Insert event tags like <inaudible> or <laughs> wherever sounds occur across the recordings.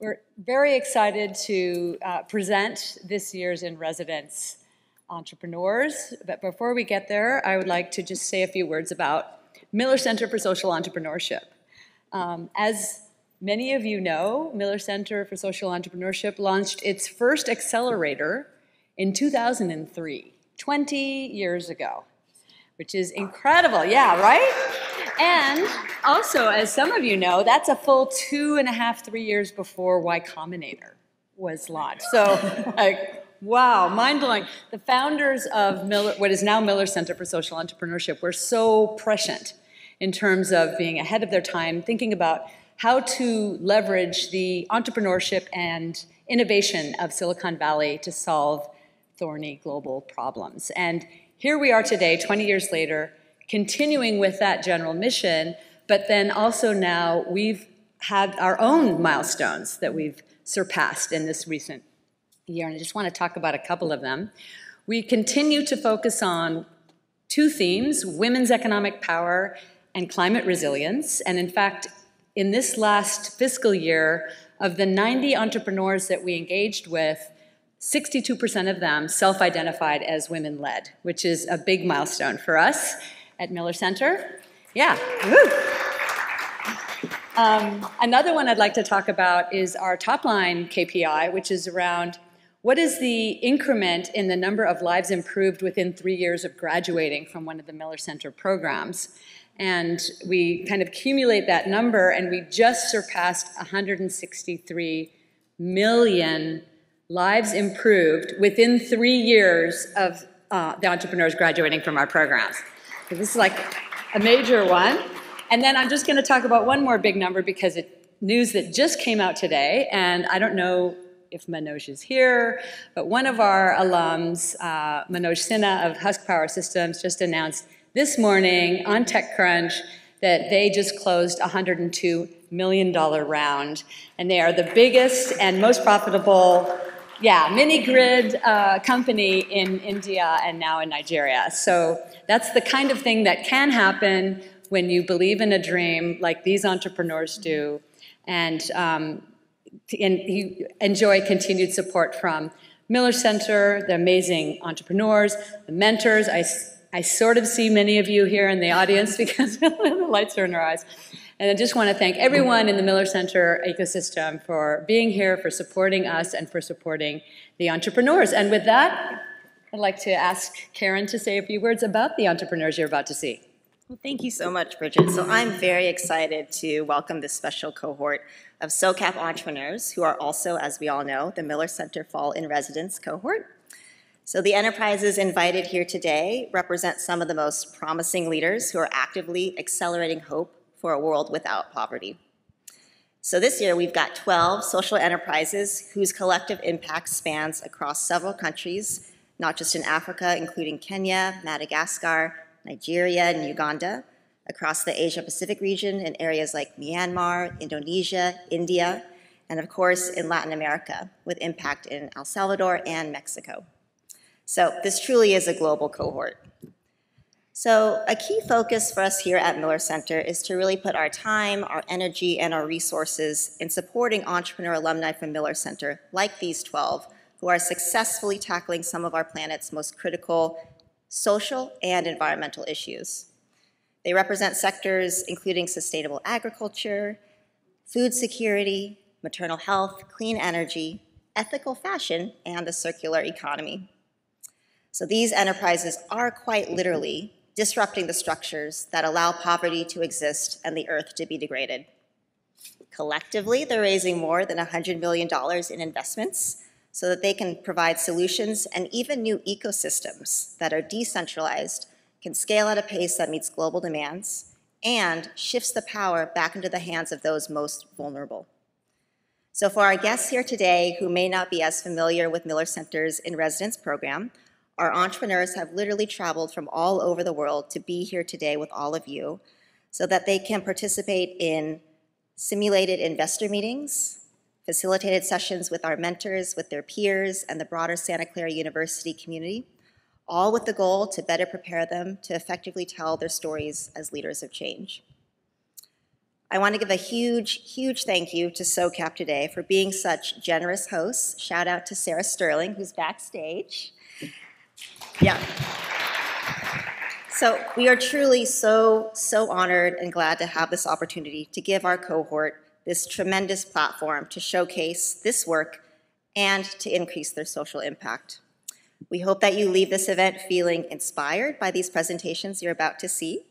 We're very excited to uh, present this year's in residence entrepreneurs. But before we get there, I would like to just say a few words about Miller Center for Social Entrepreneurship. Um, as many of you know, Miller Center for Social Entrepreneurship launched its first accelerator in 2003, 20 years ago, which is incredible. Yeah, right? And also, as some of you know, that's a full two and a half, three years before Y Combinator was launched. So, <laughs> like, wow, mind blowing. The founders of Miller, what is now Miller Center for Social Entrepreneurship were so prescient in terms of being ahead of their time, thinking about how to leverage the entrepreneurship and innovation of Silicon Valley to solve thorny global problems. And here we are today, 20 years later, continuing with that general mission, but then also now we've had our own milestones that we've surpassed in this recent year, and I just want to talk about a couple of them. We continue to focus on two themes, women's economic power and climate resilience, and in fact, in this last fiscal year, of the 90 entrepreneurs that we engaged with, 62% of them self-identified as women-led, which is a big milestone for us at Miller Center. Yeah. Um, another one I'd like to talk about is our top line KPI, which is around what is the increment in the number of lives improved within three years of graduating from one of the Miller Center programs. And we kind of accumulate that number, and we just surpassed 163 million lives improved within three years of uh, the entrepreneurs graduating from our programs. This is like a major one. And then I'm just going to talk about one more big number because it news that just came out today, and I don't know if Manoj is here, but one of our alums, uh, Manoj Sinha of Husk Power Systems, just announced this morning on TechCrunch that they just closed a $102 million round, and they are the biggest and most profitable yeah, mini grid uh, company in India and now in Nigeria. So that's the kind of thing that can happen when you believe in a dream like these entrepreneurs do and, um, and you enjoy continued support from Miller Center, the amazing entrepreneurs, the mentors. I, I sort of see many of you here in the audience <laughs> because the lights are in our eyes. And I just want to thank everyone in the Miller Center ecosystem for being here, for supporting us, and for supporting the entrepreneurs. And with that, I'd like to ask Karen to say a few words about the entrepreneurs you're about to see. Well, thank you so much, Brigit. So I'm very excited to welcome this special cohort of SOCAP entrepreneurs who are also, as we all know, the Miller Center Fall in Residence cohort. So the enterprises invited here today represent some of the most promising leaders who are actively accelerating hope for a world without poverty. So this year we've got 12 social enterprises whose collective impact spans across several countries, not just in Africa, including Kenya, Madagascar, Nigeria, and Uganda, across the Asia-Pacific region in areas like Myanmar, Indonesia, India, and of course in Latin America, with impact in El Salvador and Mexico. So this truly is a global cohort. So a key focus for us here at Miller Center is to really put our time, our energy, and our resources in supporting entrepreneur alumni from Miller Center, like these 12, who are successfully tackling some of our planet's most critical social and environmental issues. They represent sectors including sustainable agriculture, food security, maternal health, clean energy, ethical fashion, and the circular economy. So these enterprises are quite literally disrupting the structures that allow poverty to exist and the earth to be degraded. Collectively, they're raising more than $100 million in investments so that they can provide solutions and even new ecosystems that are decentralized, can scale at a pace that meets global demands, and shifts the power back into the hands of those most vulnerable. So for our guests here today who may not be as familiar with Miller Center's In Residence program, our entrepreneurs have literally traveled from all over the world to be here today with all of you so that they can participate in simulated investor meetings, facilitated sessions with our mentors, with their peers, and the broader Santa Clara University community, all with the goal to better prepare them to effectively tell their stories as leaders of change. I want to give a huge, huge thank you to SOCAP today for being such generous hosts. Shout out to Sarah Sterling, who's backstage. Yeah. So we are truly so, so honored and glad to have this opportunity to give our cohort this tremendous platform to showcase this work and to increase their social impact. We hope that you leave this event feeling inspired by these presentations you're about to see.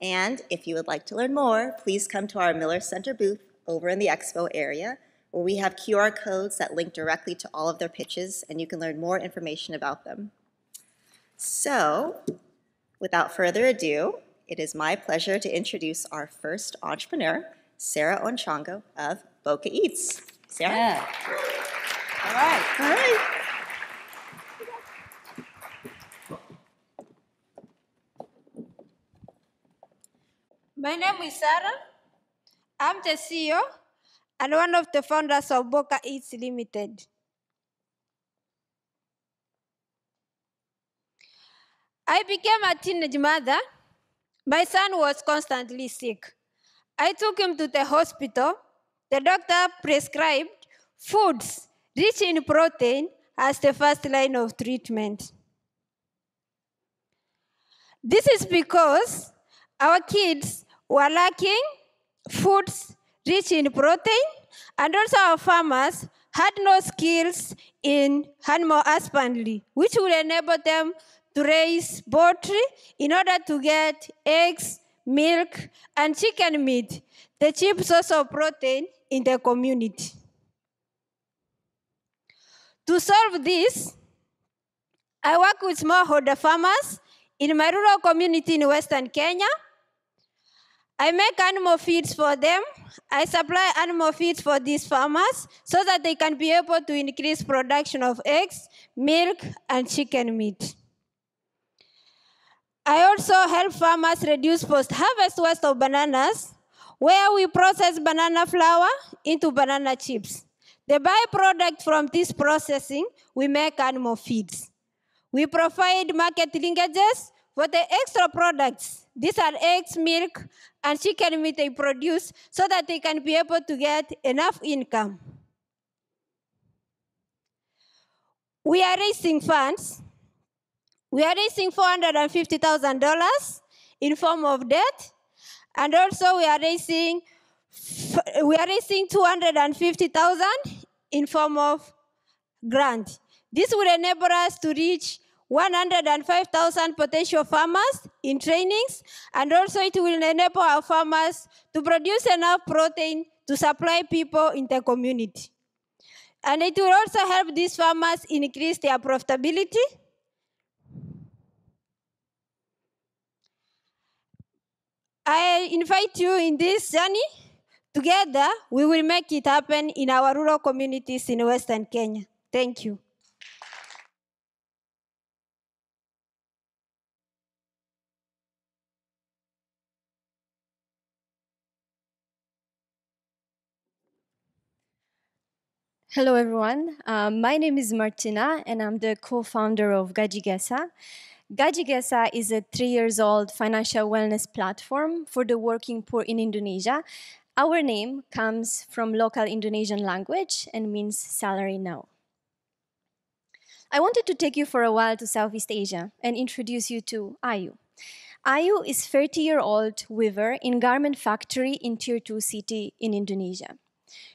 And if you would like to learn more, please come to our Miller Center booth over in the expo area, where we have QR codes that link directly to all of their pitches, and you can learn more information about them. So, Without further ado, it is my pleasure to introduce our first entrepreneur, Sarah Onchangu of Boka Eats. Sarah? Yeah. All right. All right. My name is Sarah. I'm the CEO and one of the founders of Boka Eats Limited. I became a teenage mother. My son was constantly sick. I took him to the hospital. The doctor prescribed foods rich in protein as the first line of treatment. This is because our kids were lacking foods rich in protein, and also our farmers had no skills in animal husbandry, which would enable them to raise poultry in order to get eggs, milk, and chicken meat, the cheap source of protein in the community. To solve this, I work with smallholder farmers in my rural community in Western Kenya. I make animal feeds for them. I supply animal feeds for these farmers so that they can be able to increase production of eggs, milk, and chicken meat. I also help farmers reduce post-harvest waste of bananas, where we process banana flour into banana chips. The byproduct from this processing, we make animal feeds. We provide market linkages for the extra products. These are eggs, milk, and chicken meat they produce so that they can be able to get enough income. We are raising funds we are raising $450,000 in form of debt, and also we are raising we are raising 250,000 in form of grant. This will enable us to reach 105,000 potential farmers in trainings, and also it will enable our farmers to produce enough protein to supply people in the community. And it will also help these farmers increase their profitability I invite you in this journey. Together, we will make it happen in our rural communities in Western Kenya. Thank you. Hello, everyone. Um, my name is Martyna, and I'm the co-founder of GajiGesa. GajiGesa is a three years old financial wellness platform for the working poor in Indonesia. Our name comes from local Indonesian language and means salary now. I wanted to take you for a while to Southeast Asia and introduce you to Ayu. Ayu is 30-year-old weaver in garment factory in Tier 2 city in Indonesia.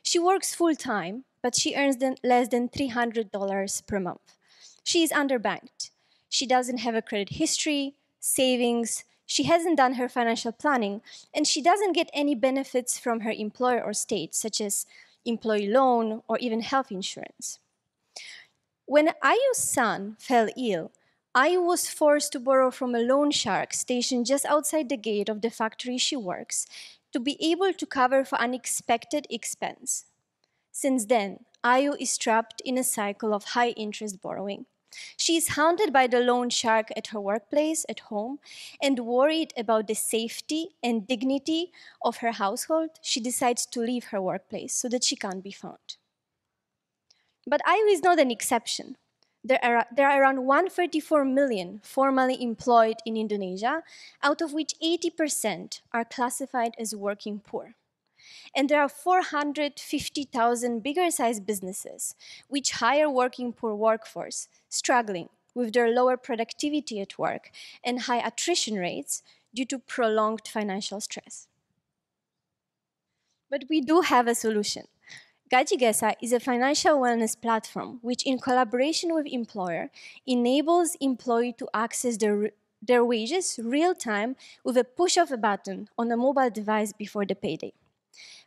She works full-time, but she earns less than $300 per month. She is underbanked. She doesn't have a credit history, savings, she hasn't done her financial planning, and she doesn't get any benefits from her employer or state, such as employee loan or even health insurance. When Ayu's son fell ill, Ayu was forced to borrow from a loan shark stationed just outside the gate of the factory she works to be able to cover for unexpected expense. Since then, Ayu is trapped in a cycle of high interest borrowing. She is haunted by the loan shark at her workplace, at home, and worried about the safety and dignity of her household, she decides to leave her workplace so that she can't be found. But Ayu is not an exception. There are, there are around 134 million formally employed in Indonesia, out of which 80% are classified as working poor. And there are 450,000 bigger sized businesses which hire working poor workforce struggling with their lower productivity at work and high attrition rates due to prolonged financial stress. But we do have a solution. GajiGesa is a financial wellness platform which, in collaboration with employer, enables employee to access their, their wages real time with a push of a button on a mobile device before the payday.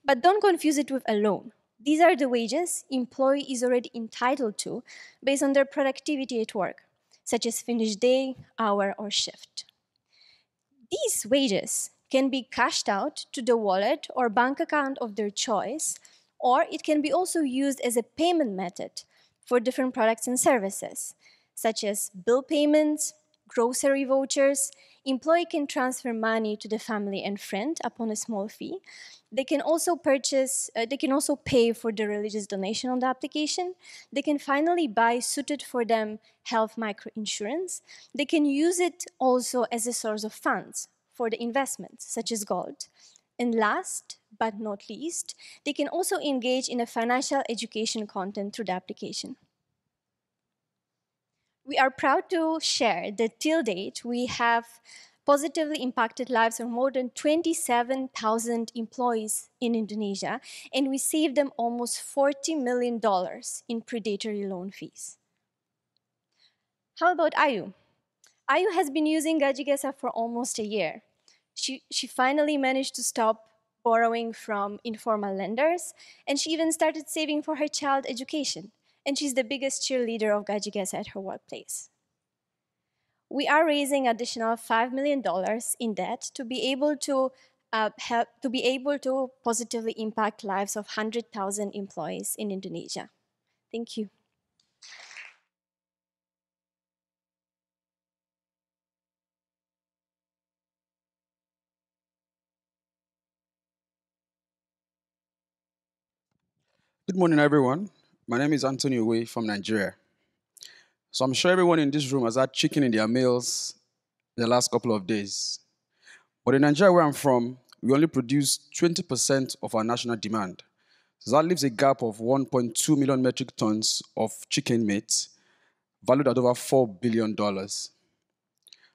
But don't confuse it with a loan. These are the wages employee is already entitled to based on their productivity at work, such as finished day, hour, or shift. These wages can be cashed out to the wallet or bank account of their choice or it can be also used as a payment method for different products and services, such as bill payments, grocery vouchers. Employee can transfer money to the family and friend upon a small fee. They can also purchase, uh, they can also pay for the religious donation on the application. They can finally buy suited for them health micro insurance. They can use it also as a source of funds for the investments, such as gold. And last but not least, they can also engage in a financial education content through the application. We are proud to share that till date, we have positively impacted lives of more than 27,000 employees in Indonesia, and we saved them almost $40 million in predatory loan fees. How about Ayu? Ayu has been using GajiGesa for almost a year she, she finally managed to stop borrowing from informal lenders, and she even started saving for her child education. And she's the biggest cheerleader of GajiGesa at her workplace. We are raising additional $5 million in debt to be able to uh, help to be able to positively impact lives of 100,000 employees in Indonesia. Thank you. Good morning, everyone. My name is Anthony Owei from Nigeria. So I'm sure everyone in this room has had chicken in their meals the last couple of days. But in Nigeria, where I'm from, we only produce 20% of our national demand. So that leaves a gap of 1.2 million metric tons of chicken meat, valued at over $4 billion.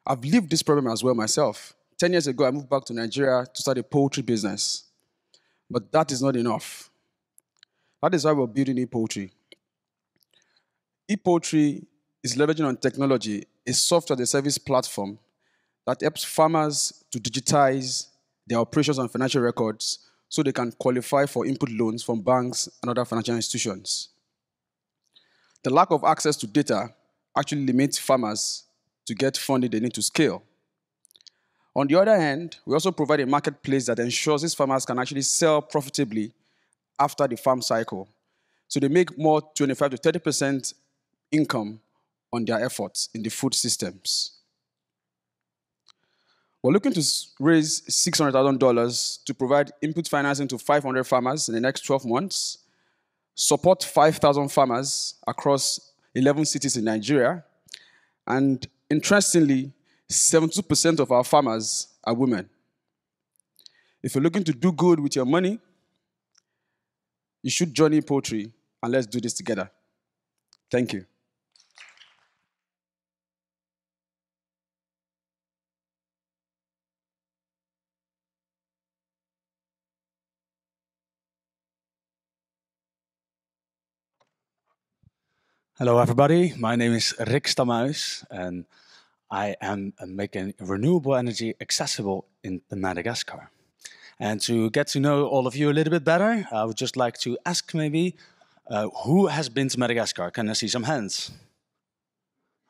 I've lived this problem as well myself. 10 years ago, I moved back to Nigeria to start a poultry business. But that is not enough. That is why we're building ePoultry. ePoultry is leveraging on technology, a software as a service platform that helps farmers to digitize their operations and financial records so they can qualify for input loans from banks and other financial institutions. The lack of access to data actually limits farmers to get funding they need to scale. On the other hand, we also provide a marketplace that ensures these farmers can actually sell profitably after the farm cycle. So they make more 25 to 30% income on their efforts in the food systems. We're looking to raise $600,000 to provide input financing to 500 farmers in the next 12 months, support 5,000 farmers across 11 cities in Nigeria, and interestingly, 72% of our farmers are women. If you're looking to do good with your money, you should join ePoultry and let's do this together. Thank you. Hello, everybody. My name is Rik Stamhuis, and I am making renewable energy accessible in Madagascar. And to get to know all of you a little bit better, I would just like to ask maybe, uh, who has been to Madagascar? Can I see some hands?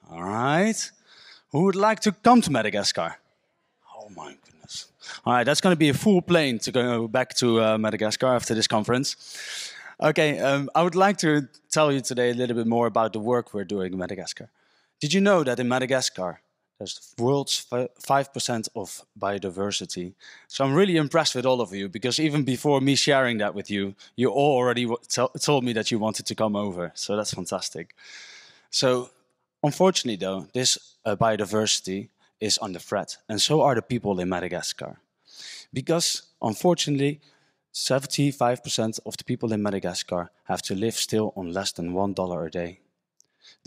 All right. Who would like to come to Madagascar? Oh my goodness. All right, that's going to be a full plane to go back to uh, Madagascar after this conference. Okay, um, I would like to tell you today a little bit more about the work we're doing in Madagascar. Did you know that in Madagascar, there's the world's 5% of biodiversity. So I'm really impressed with all of you because even before me sharing that with you, you all already told me that you wanted to come over. So that's fantastic. So unfortunately though, this uh, biodiversity is under threat and so are the people in Madagascar. Because unfortunately, 75% of the people in Madagascar have to live still on less than $1 a day.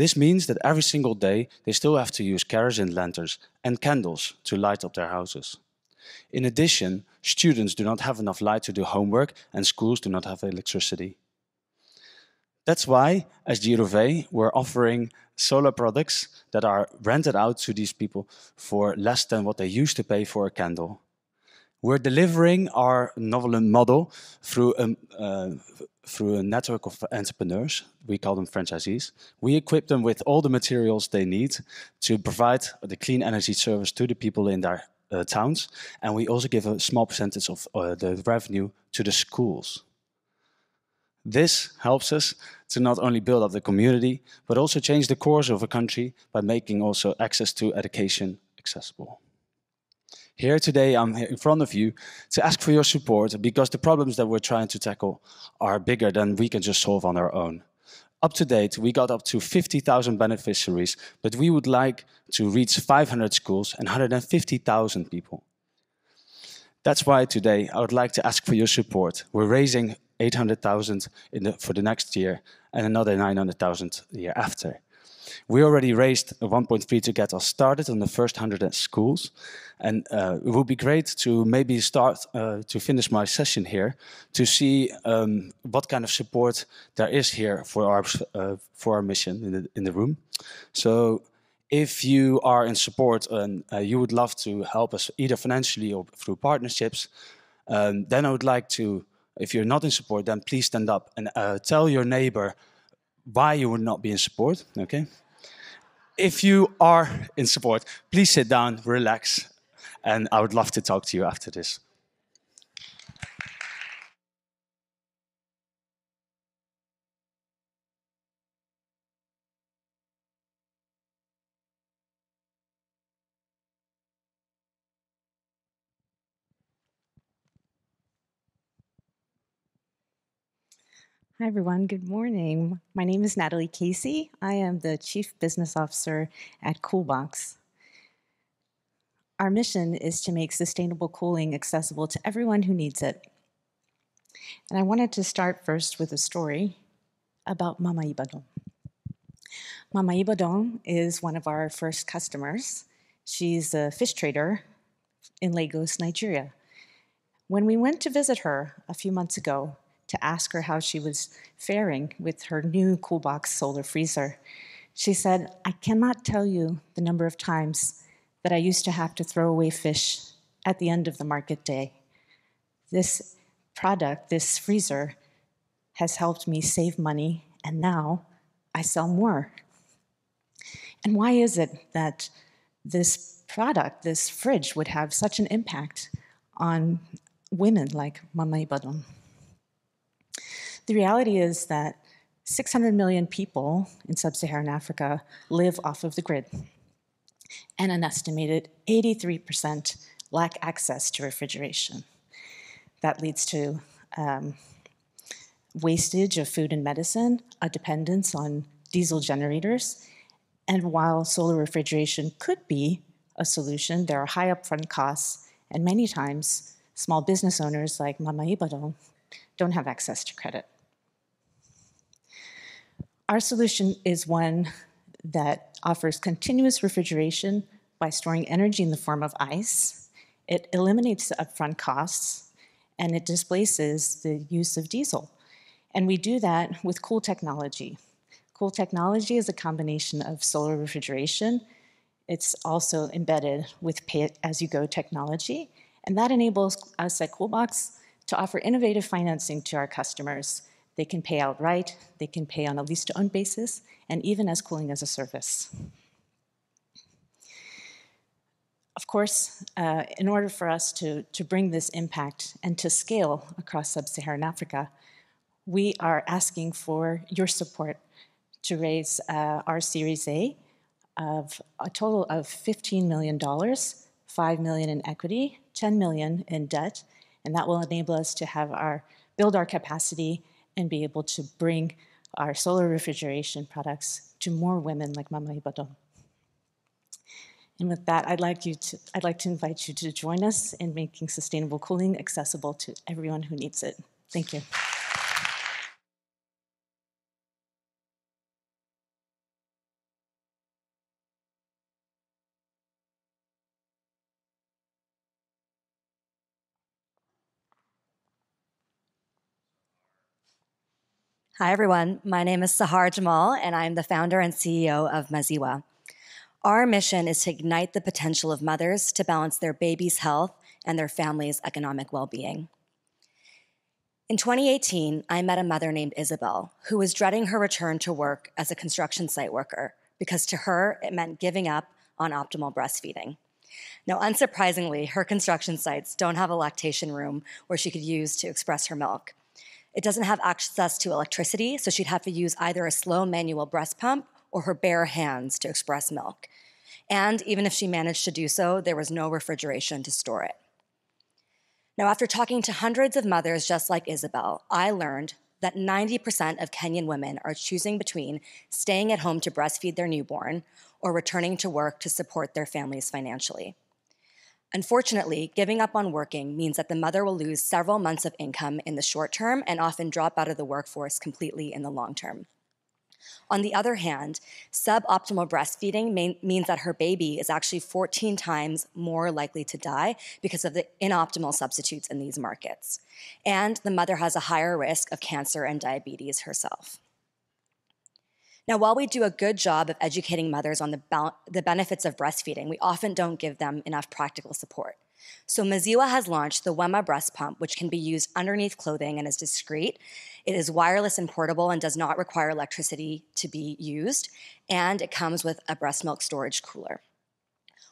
This means that every single day they still have to use kerosene lanterns and candles to light up their houses. In addition, students do not have enough light to do homework and schools do not have electricity. That's why, as Jiro-Ve, we're offering solar products that are rented out to these people for less than what they used to pay for a candle. We're delivering our novel model through a, uh, through a network of entrepreneurs. We call them franchisees. We equip them with all the materials they need to provide the clean energy service to the people in their uh, towns. And we also give a small percentage of uh, the revenue to the schools. This helps us to not only build up the community, but also change the course of a country by making also access to education accessible. Here today, I'm here in front of you to ask for your support because the problems that we're trying to tackle are bigger than we can just solve on our own. Up to date, we got up to 50,000 beneficiaries, but we would like to reach 500 schools and 150,000 people. That's why today I would like to ask for your support. We're raising 800,000 for the next year and another 900,000 the year after. We already raised 1.3 to get us started on the first 100 schools. And uh, it would be great to maybe start uh, to finish my session here to see um, what kind of support there is here for our, uh, for our mission in the, in the room. So if you are in support and uh, you would love to help us either financially or through partnerships, um, then I would like to, if you're not in support, then please stand up and uh, tell your neighbor why you would not be in support, okay? If you are in support, please sit down, relax, and I would love to talk to you after this. Hi, everyone. Good morning. My name is Natalie Casey. I am the Chief Business Officer at Koolboks. Our mission is to make sustainable cooling accessible to everyone who needs it. And I wanted to start first with a story about Mama Ibadon. Mama Ibadon is one of our first customers. She's a fish trader in Lagos, Nigeria. When we went to visit her a few months ago, to ask her how she was faring with her new Koolboks solar freezer. She said, I cannot tell you the number of times that I used to have to throw away fish at the end of the market day. This product, this freezer, has helped me save money, and now I sell more. And why is it that this product, this fridge, would have such an impact on women like Mama Ibadon? The reality is that 600 million people in sub Saharan Africa live off of the grid, and an estimated 83% lack access to refrigeration. That leads to um, wastage of food and medicine, a dependence on diesel generators, and while solar refrigeration could be a solution, there are high upfront costs, and many times small business owners like Mama Ibadon don't have access to credit. Our solution is one that offers continuous refrigeration by storing energy in the form of ice. It eliminates the upfront costs and it displaces the use of diesel. And we do that with cool technology. Cool technology is a combination of solar refrigeration. It's also embedded with pay as you go technology. And that enables us at Koolboks to offer innovative financing to our customers. They can pay outright, they can pay on a lease to own basis, and even as cooling as a service. Of course, uh, in order for us to, to bring this impact and to scale across sub Saharan Africa, we are asking for your support to raise uh, our Series A of a total of $15 million, 5 million in equity, 10 million in debt, and that will enable us to have our build our capacity and be able to bring our solar refrigeration products to more women like Mama Ibadon. And with that, I'd like, you to, I'd like to invite you to join us in making sustainable cooling accessible to everyone who needs it. Thank you. Hi, everyone. My name is Sahar Jamal, and I'm the founder and CEO of Maziwa. Our mission is to ignite the potential of mothers to balance their baby's health and their family's economic well being. In 2018, I met a mother named Isabel who was dreading her return to work as a construction site worker because to her it meant giving up on optimal breastfeeding. Now, unsurprisingly, her construction sites don't have a lactation room where she could use to express her milk. It doesn't have access to electricity, so she'd have to use either a slow manual breast pump or her bare hands to express milk. And even if she managed to do so, there was no refrigeration to store it. Now, after talking to hundreds of mothers just like Isabel, I learned that 90% of Kenyan women are choosing between staying at home to breastfeed their newborn or returning to work to support their families financially. Unfortunately, giving up on working means that the mother will lose several months of income in the short term and often drop out of the workforce completely in the long term. On the other hand, suboptimal breastfeeding may, means that her baby is actually 14 times more likely to die because of the inoptimal substitutes in these markets. And the mother has a higher risk of cancer and diabetes herself. Now, while we do a good job of educating mothers on the, the benefits of breastfeeding, we often don't give them enough practical support. So Maziwa has launched the Wema breast pump, which can be used underneath clothing and is discreet. It is wireless and portable and does not require electricity to be used, and it comes with a breast milk storage cooler.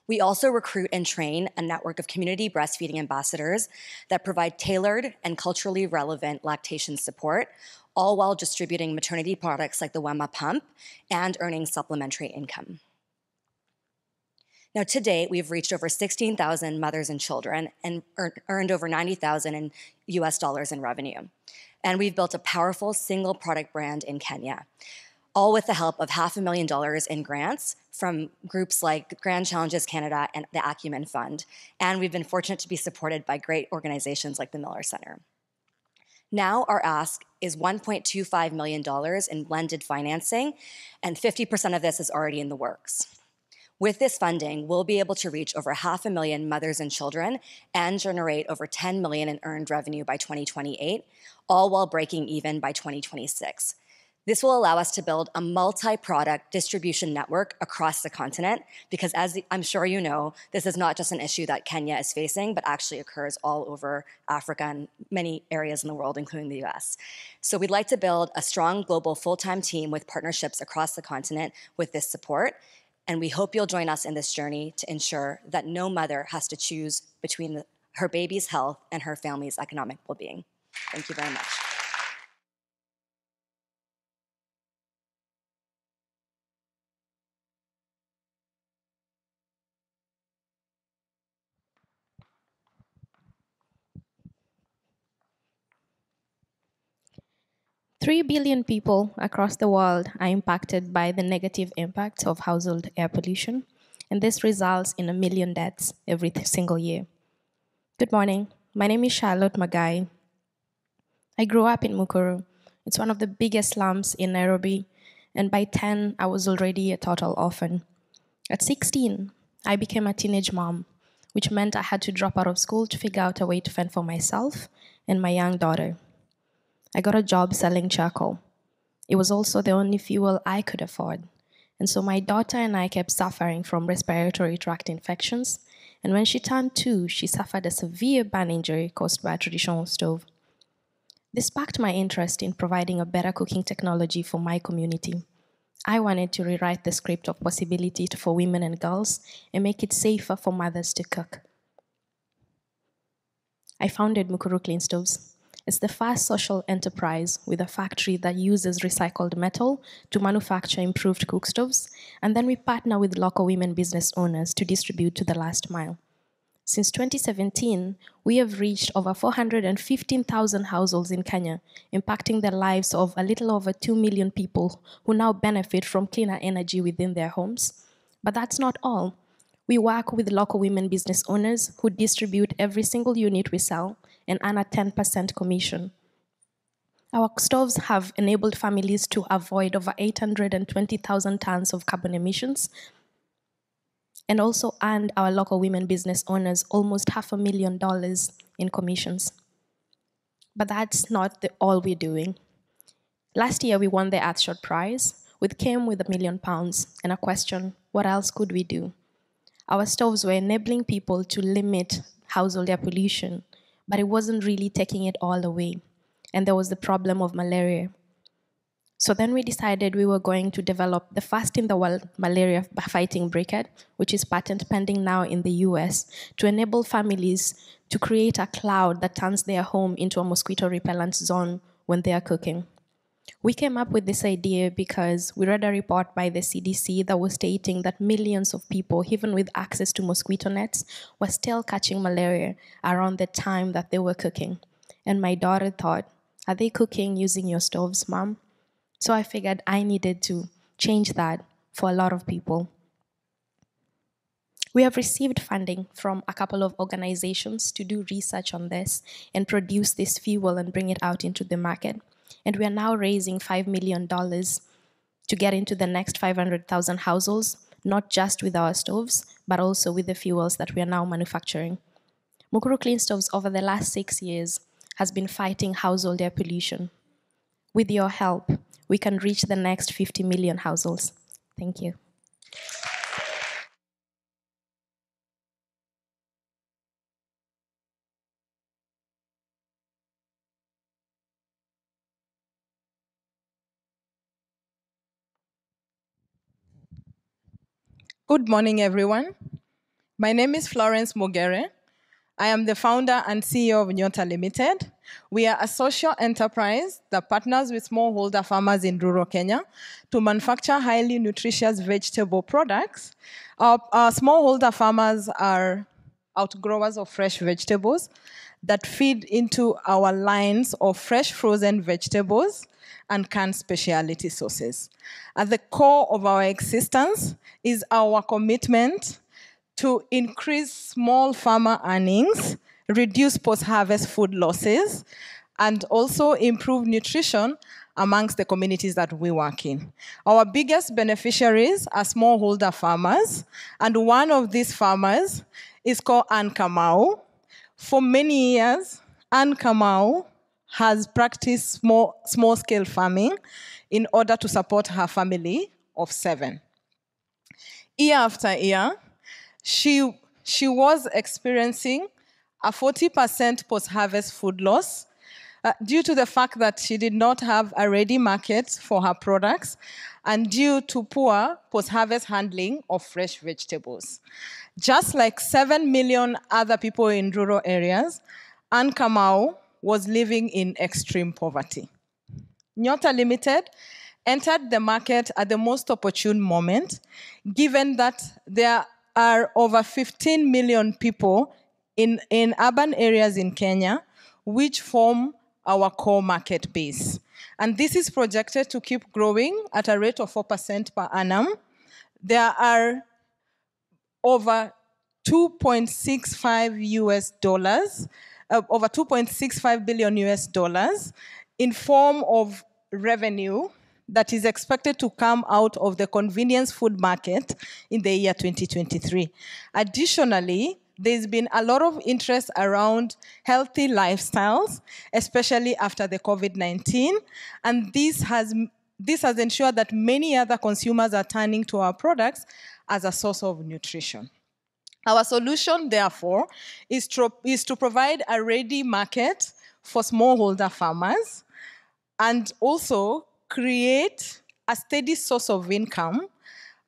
We also recruit and train a network of community breastfeeding ambassadors that provide tailored and culturally relevant lactation support, all while distributing maternity products like the Wema pump and earning supplementary income. Now, to date, we've reached over 16,000 mothers and children and earned over 90,000 in US dollars in revenue. And we've built a powerful single product brand in Kenya, all with the help of half a million dollars in grants from groups like Grand Challenges Canada and the Acumen Fund. And we've been fortunate to be supported by great organizations like the Miller Center. Now our ask is $1.25 million in blended financing, and 50% of this is already in the works. With this funding, we'll be able to reach over half a million mothers and children and generate over 10 million in earned revenue by 2028, all while breaking even by 2026. This will allow us to build a multi-product distribution network across the continent because as I'm sure you know, this is not just an issue that Kenya is facing, but actually occurs all over Africa and many areas in the world, including the US. So we'd like to build a strong global full-time team with partnerships across the continent with this support. And we hope you'll join us in this journey to ensure that no mother has to choose between her baby's health and her family's economic well-being. Thank you very much. Three billion people across the world are impacted by the negative impacts of household air pollution, and this results in a million deaths every single year. Good morning. My name is Charlot Magayi. I grew up in Mukuru. It's one of the biggest slums in Nairobi, and by 10, I was already a total orphan. At 16, I became a teenage mom, which meant I had to drop out of school to figure out a way to fend for myself and my young daughter. I got a job selling charcoal. It was also the only fuel I could afford. And so my daughter and I kept suffering from respiratory tract infections. And when she turned two, she suffered a severe burn injury caused by a traditional stove. This sparked my interest in providing a better cooking technology for my community. I wanted to rewrite the script of possibility for women and girls and make it safer for mothers to cook. I founded Mukuru Clean Stoves. It's the first social enterprise with a factory that uses recycled metal to manufacture improved cook stoves, and then we partner with local women business owners to distribute to the last mile. Since 2017, we have reached over 415,000 households in Kenya, impacting the lives of a little over 2 million people who now benefit from cleaner energy within their homes. But that's not all. We work with local women business owners who distribute every single unit we sell and earn a 10% commission. Our stoves have enabled families to avoid over 820,000 tons of carbon emissions and also earned our local women business owners almost half a million dollars in commissions. But that's not the, all we're doing. Last year, we won the Earthshot Prize, which came with a million pounds and a question what else could we do? Our stoves were enabling people to limit household air pollution, but it wasn't really taking it all away. And there was the problem of malaria. So then we decided we were going to develop the first in the world malaria fighting briquette, which is patent pending now in the US, to enable families to create a cloud that turns their home into a mosquito repellent zone when they are cooking. We came up with this idea because we read a report by the CDC that was stating that millions of people, even with access to mosquito nets, were still catching malaria around the time that they were cooking. And my daughter thought, Are they cooking using your stoves, mom? So I figured I needed to change that for a lot of people. We have received funding from a couple of organizations to do research on this and produce this fuel and bring it out into the market. And we are now raising $5 million to get into the next 500,000 households, not just with our stoves, but also with the fuels that we are now manufacturing. Mukuru Clean Stoves over the last six years has been fighting household air pollution. With your help, we can reach the next 50 million households. Thank you. Good morning, everyone. My name is Florence Mogere. I am the founder and CEO of Nyota Limited. We are a social enterprise that partners with smallholder farmers in rural Kenya to manufacture highly nutritious vegetable products. Our, our smallholder farmers are outgrowers of fresh vegetables that feed into our lines of fresh frozen vegetables and canned specialty sauces. At the core of our existence is our commitment to increase small farmer earnings, reduce post-harvest food losses, and also improve nutrition amongst the communities that we work in. Our biggest beneficiaries are smallholder farmers, and one of these farmers is called Ann Kamau. For many years, Ann Kamau has practiced small, small-scale farming in order to support her family of seven. Year after year, she, she was experiencing a 40% post-harvest food loss uh, due to the fact that she did not have a ready market for her products and due to poor post-harvest handling of fresh vegetables. Just like 7 million other people in rural areas, Ann Kamau was living in extreme poverty. Nyota Limited entered the market at the most opportune moment, given that there are over 15 million people in, in urban areas in Kenya, which form our core market base. And this is projected to keep growing at a rate of 4% per annum. There are over 2.65 US dollars, uh, over 2.65 billion US dollars in form of revenue that is expected to come out of the convenience food market in the year 2023. Additionally, there's been a lot of interest around healthy lifestyles, especially after the COVID-19, and this has this has ensured that many other consumers are turning to our products as a source of nutrition. Our solution, therefore, is to, is to provide a ready market for smallholder farmers and also create a steady source of income.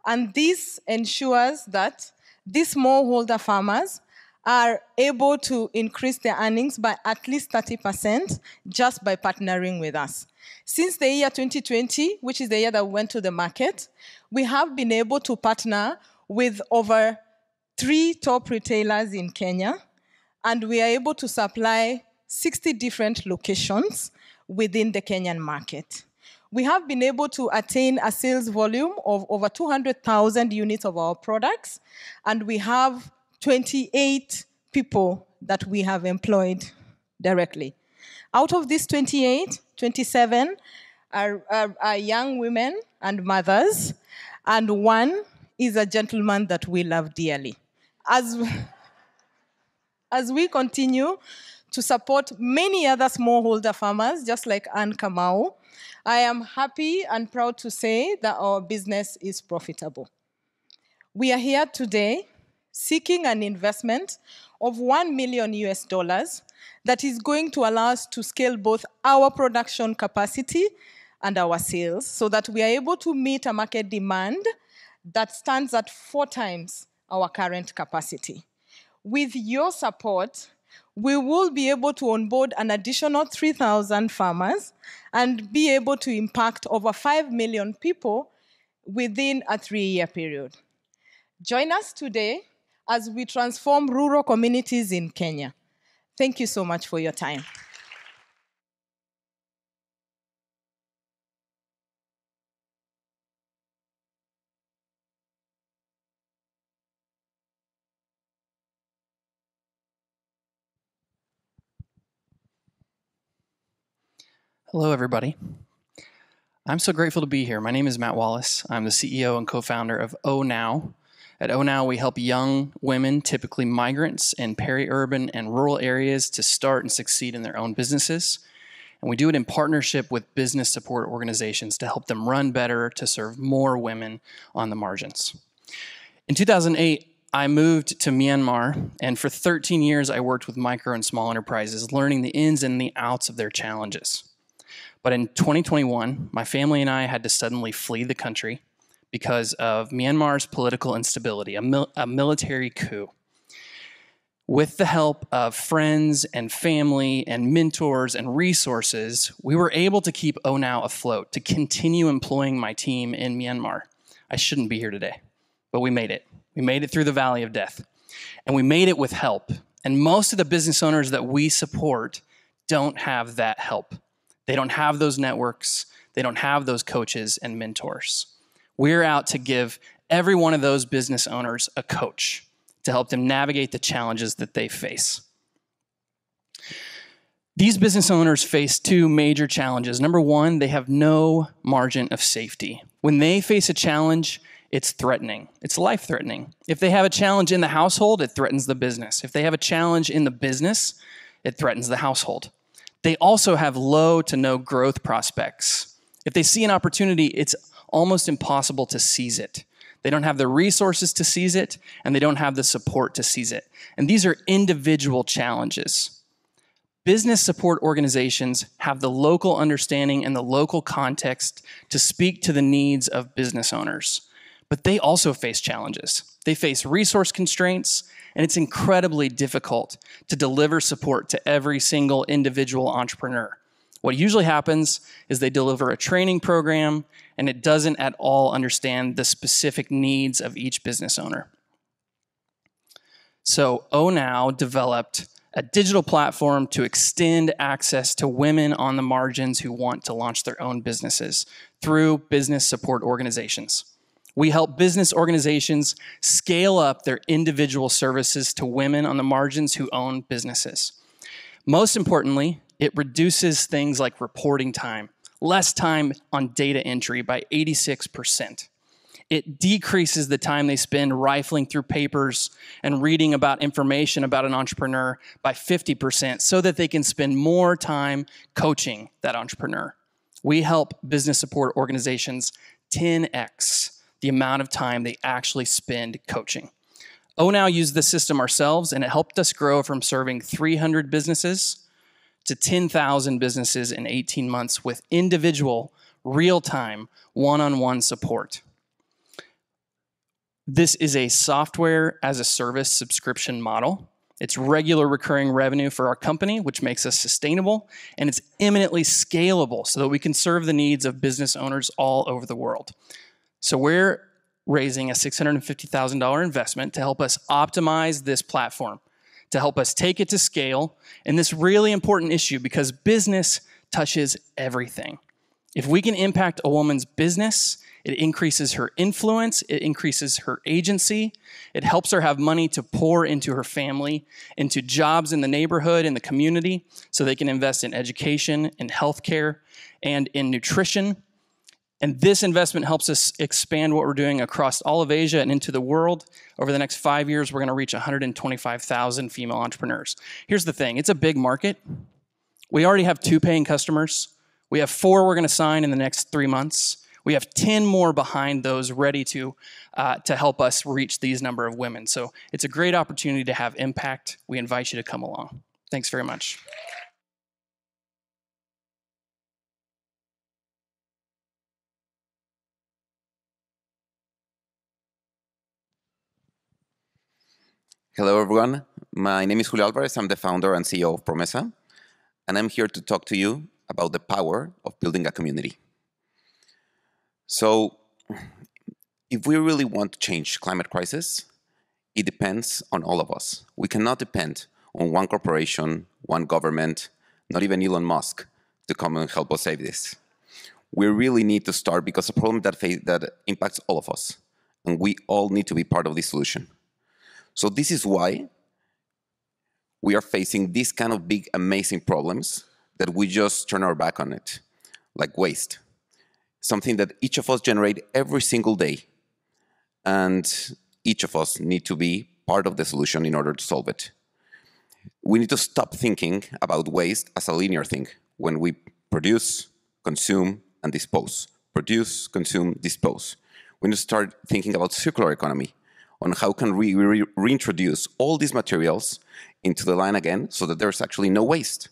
And this ensures that these smallholder farmers are able to increase their earnings by at least 30% just by partnering with us. Since the year 2020, which is the year that we went to the market, we have been able to partner with over three top retailers in Kenya, and we are able to supply 60 different locations within the Kenyan market. we have been able to attain a sales volume of over 200,000 units of our products, and we have 28 people that we have employed directly. Out of these 28, 27 are, are, are young women and mothers, and one is a gentleman that we love dearly. As, as we continue to support many other smallholder farmers, just like Anne Kamau, I am happy and proud to say that our business is profitable. We are here today seeking an investment of 1 million US dollars that is going to allow us to scale both our production capacity and our sales so that we are able to meet a market demand that stands at four times our current capacity. With your support, we will be able to onboard an additional 3,000 farmers and be able to impact over 5 million people within a three year period. Join us today as we transform rural communities in Kenya. Thank you so much for your time. Hello, everybody. I'm so grateful to be here. My name is Matt Wallace. I'm the CEO and co founder of ONOW. At ONOW, we help young women, typically migrants in peri urban and rural areas, to start and succeed in their own businesses. And we do it in partnership with business support organizations to help them run better to serve more women on the margins. In 2008, I moved to Myanmar, and for 13 years, I worked with micro and small enterprises, learning the ins and the outs of their challenges. But in 2021, my family and I had to suddenly flee the country because of Myanmar's political instability, a, mil- a military coup. With the help of friends and family and mentors and resources, we were able to keep ONOW afloat, to continue employing my team in Myanmar. I shouldn't be here today, but we made it. We made it through the valley of death. And we made it with help. And most of the business owners that we support don't have that help. They don't have those networks, they don't have those coaches and mentors. We're out to give every one of those business owners a coach to help them navigate the challenges that they face. These business owners face two major challenges. Number one, they have no margin of safety. When they face a challenge, it's threatening. It's life threatening. If they have a challenge in the household, it threatens the business. If they have a challenge in the business, it threatens the household they also have low to no growth prospects. If they see an opportunity, it's almost impossible to seize it. They don't have the resources to seize it, and they don't have the support to seize it. And these are individual challenges. Business support organizations have the local understanding and the local context to speak to the needs of business owners. But they also face challenges. They face resource constraints and it's incredibly difficult to deliver support to every single individual entrepreneur. What usually happens is they deliver a training program and it doesn't at all understand the specific needs of each business owner. So, ONOW developed a digital platform to extend access to women on the margins who want to launch their own businesses through business support organizations. We help business organizations scale up their individual services to women on the margins who own businesses. Most importantly, it reduces things like reporting time, less time on data entry by 86%. It decreases the time they spend rifling through papers and reading about information about an entrepreneur by 50% so that they can spend more time coaching that entrepreneur. We help business support organizations 10x the amount of time they actually spend coaching. ONOW used the system ourselves, and it helped us grow from serving 300 businesses to 10,000 businesses in 18 months with individual, real time, one on one support. This is a software as a service subscription model. It's regular recurring revenue for our company, which makes us sustainable, and it's eminently scalable so that we can serve the needs of business owners all over the world. So we're raising a $650,000 investment to help us optimize this platform, to help us take it to scale in this really important issue because business touches everything. If we can impact a woman's business, it increases her influence, it increases her agency, it helps her have money to pour into her family, into jobs in the neighborhood, in the community, so they can invest in education, in healthcare, and in nutrition. And this investment helps us expand what we're doing across all of Asia and into the world. Over the next five years, we're going to reach 125,000 female entrepreneurs. Here's the thing it's a big market. We already have two paying customers. We have four we're going to sign in the next three months. We have 10 more behind those ready to, uh, to help us reach these number of women. So it's a great opportunity to have impact. We invite you to come along. Thanks very much. Hello, everyone. My name is Julio Alvarez. I'm the founder and CEO of Promesa, and I'm here to talk to you about the power of building a community. So, if we really want to change climate crisis, it depends on all of us. We cannot depend on one corporation, one government, not even Elon Musk, to come and help us save this. We really need to start because a problem that, that impacts all of us, and we all need to be part of the solution. So this is why we are facing these kind of big, amazing problems that we just turn our back on it, like waste. Something that each of us generate every single day. And each of us need to be part of the solution in order to solve it. We need to stop thinking about waste as a linear thing when we produce, consume, and dispose. Produce, consume, dispose. We need to start thinking about circular economy, on how can we re reintroduce all these materials into the line again so that there's actually no waste.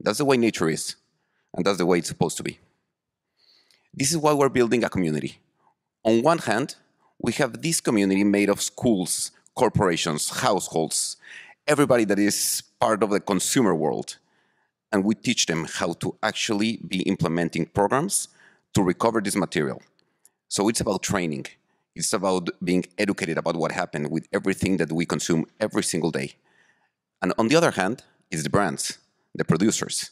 That's the way nature is, and that's the way it's supposed to be. This is why we're building a community. On one hand, we have this community made of schools, corporations, households, everybody that is part of the consumer world. And we teach them how to actually be implementing programs to recover this material. So it's about training. It's about being educated about what happened with everything that we consume every single day. And on the other hand, it's the brands, the producers,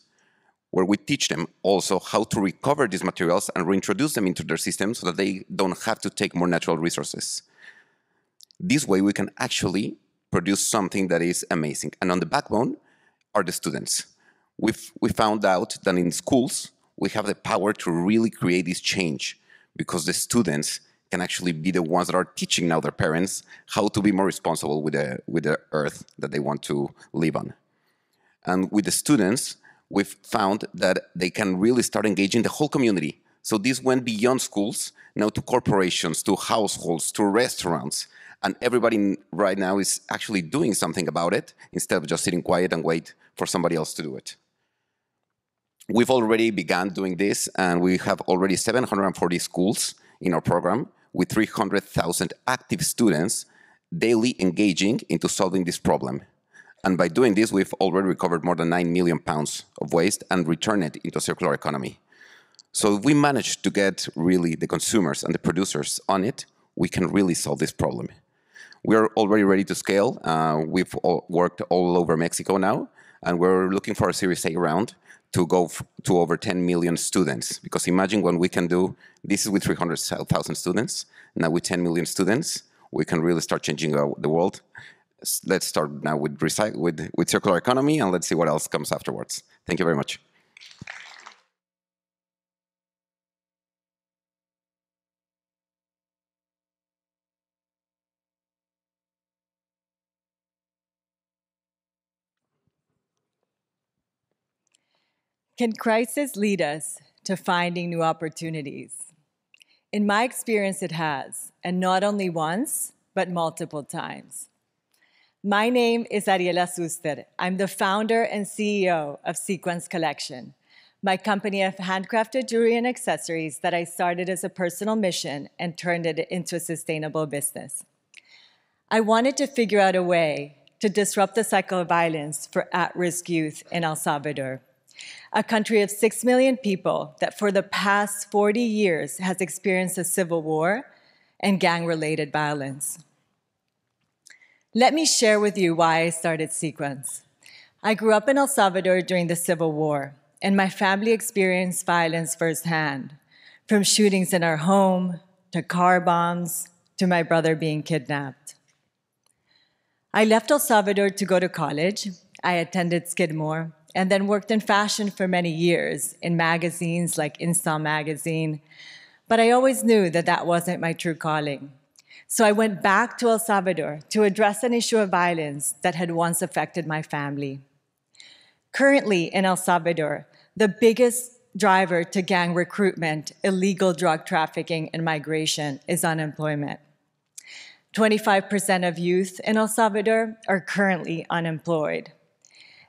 where we teach them also how to recover these materials and reintroduce them into their system so that they don't have to take more natural resources. This way, we can actually produce something that is amazing. And on the backbone are the students. We've, we found out that in schools, we have the power to really create this change because the students can actually be the ones that are teaching now their parents how to be more responsible with the, with the earth that they want to live on. And with the students, we've found that they can really start engaging the whole community. So this went beyond schools, now to corporations, to households, to restaurants. And everybody right now is actually doing something about it instead of just sitting quiet and wait for somebody else to do it. We've already begun doing this, and we have already 740 schools in our program with 300,000 active students daily engaging into solving this problem. And by doing this, we've already recovered more than 9 million pounds of waste and returned it into a circular economy. So if we manage to get really the consumers and the producers on it, we can really solve this problem. We are already ready to scale. Uh, we've all worked all over Mexico now, and we're looking for a Series A round to go to over 10 million students. Because imagine when we can do, this is with 300,000 students, now with 10 million students, we can really start changing the world. Let's start now with, with, with circular economy and let's see what else comes afterwards. Thank you very much. Can crisis lead us to finding new opportunities? In my experience, it has, and not only once, but multiple times. My name is Ariela Suster. I'm the founder and CEO of Sequence Collection, my company of handcrafted jewelry and accessories that I started as a personal mission and turned it into a sustainable business. I wanted to figure out a way to disrupt the cycle of violence for at risk youth in El Salvador a country of 6 million people that for the past 40 years has experienced a civil war and gang related violence. Let me share with you why I started Sequence. I grew up in El Salvador during the Civil War, and my family experienced violence firsthand, from shootings in our home to car bombs to my brother being kidnapped. I left El Salvador to go to college. I attended Skidmore and then worked in fashion for many years in magazines like InStyle magazine. But I always knew that that wasn't my true calling. So I went back to El Salvador to address an issue of violence that had once affected my family. Currently in El Salvador, the biggest driver to gang recruitment, illegal drug trafficking, and migration is unemployment. 25% of youth in El Salvador are currently unemployed.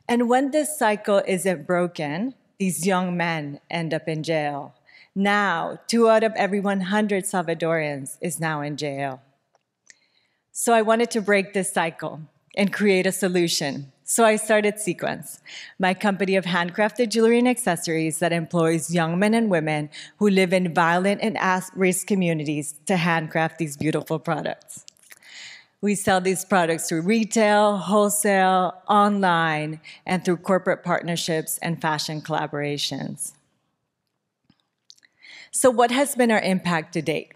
And when this cycle isn't broken, these young men end up in jail. Now, two out of every 100 Salvadorians is now in jail. So I wanted to break this cycle and create a solution. So I started Sequence, my company of handcrafted jewelry and accessories that employs young men and women who live in violent and at-risk communities to handcraft these beautiful products. We sell these products through retail, wholesale, online, and through corporate partnerships and fashion collaborations. So what has been our impact to date?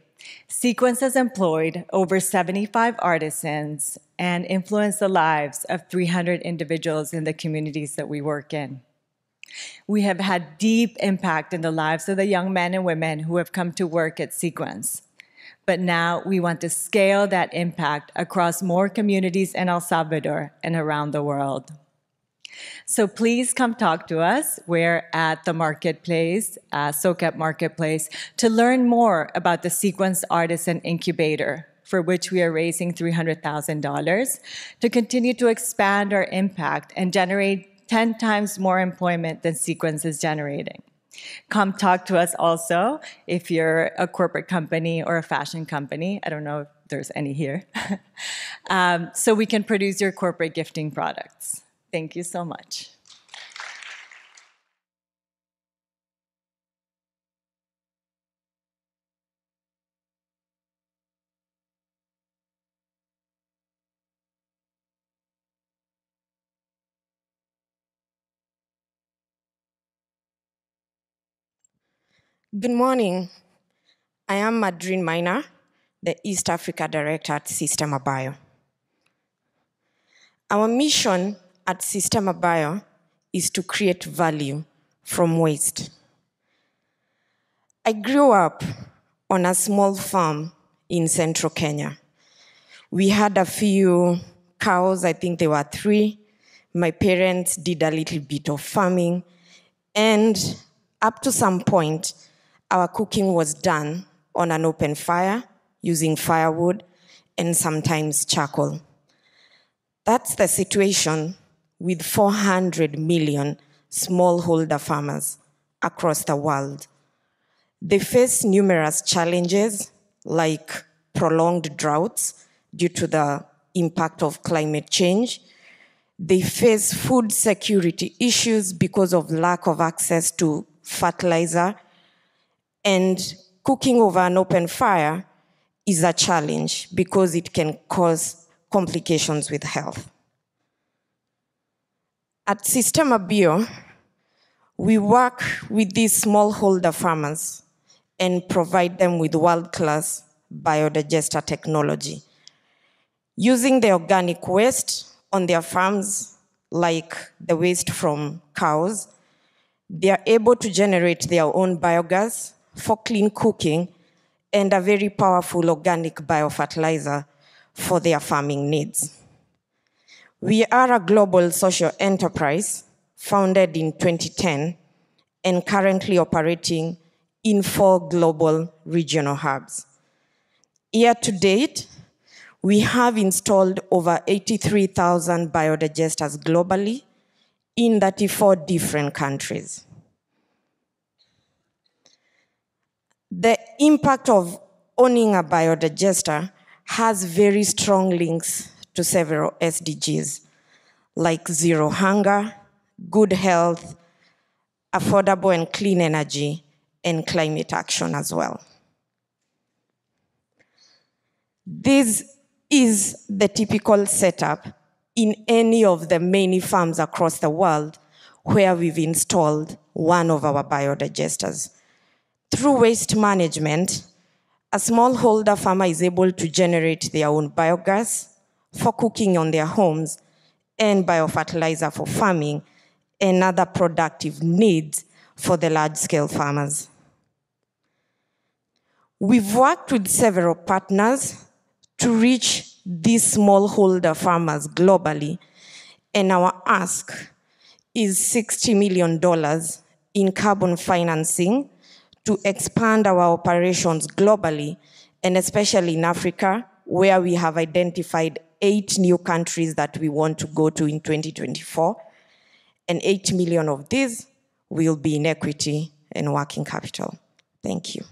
Sequence has employed over 75 artisans and influenced the lives of 300 individuals in the communities that we work in. We have had deep impact in the lives of the young men and women who have come to work at Sequence. But now we want to scale that impact across more communities in El Salvador and around the world. So please come talk to us. We're at the marketplace, uh, SOCAP Marketplace, to learn more about the Sequence Artisan Incubator, for which we are raising $300,000 to continue to expand our impact and generate 10 times more employment than Sequence is generating. Come talk to us also if you're a corporate company or a fashion company. I don't know if there's any here. <laughs> um, so we can produce your corporate gifting products. Thank you so much. Good morning. I am Madrin Maina, the East Africa Director at Sistema.bio. Our mission at Sistema.bio is to create value from waste. I grew up on a small farm in central Kenya. We had a few cows, I think there were three. My parents did a little bit of farming, and up to some point, our cooking was done on an open fire using firewood and sometimes charcoal. That's the situation with 400 million smallholder farmers across the world. They face numerous challenges like prolonged droughts due to the impact of climate change. They face food security issues because of lack of access to fertilizer. And cooking over an open fire is a challenge because it can cause complications with health. At Sistema.bio, we work with these smallholder farmers and provide them with world-class biodigester technology. Using the organic waste on their farms, like the waste from cows, they are able to generate their own biogas for clean cooking and a very powerful organic biofertilizer for their farming needs. We are a global social enterprise founded in 2010 and currently operating in four global regional hubs. Year to date, we have installed over 83,000 biodigesters globally in 34 different countries. The impact of owning a biodigester has very strong links to several SDGs like zero hunger, good health, affordable and clean energy, and climate action as well. This is the typical setup in any of the many farms across the world where we've installed one of our biodigesters. Through waste management, a smallholder farmer is able to generate their own biogas for cooking on their homes and biofertilizer for farming and other productive needs for the large scale farmers. We've worked with several partners to reach these smallholder farmers globally, and our ask is $60 million in carbon financing to expand our operations globally, and especially in Africa, where we have identified eight new countries that we want to go to in 2024, and 8 million of these will be in equity and working capital. Thank you.